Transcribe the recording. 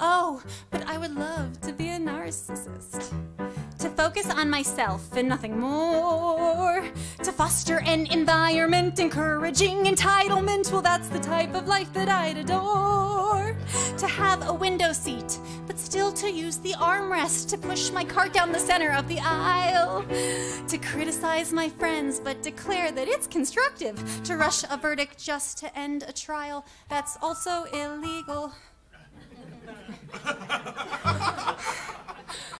Oh, but I would love to be a narcissist. To focus on myself and nothing more. To foster an environment encouraging entitlement. Well, that's the type of life that I'd adore. To have a window seat, but still to use the armrest to push my cart down the center of the aisle. To criticize my friends, but declare that it's constructive. To rush a verdict just to end a trial. That's also illegal.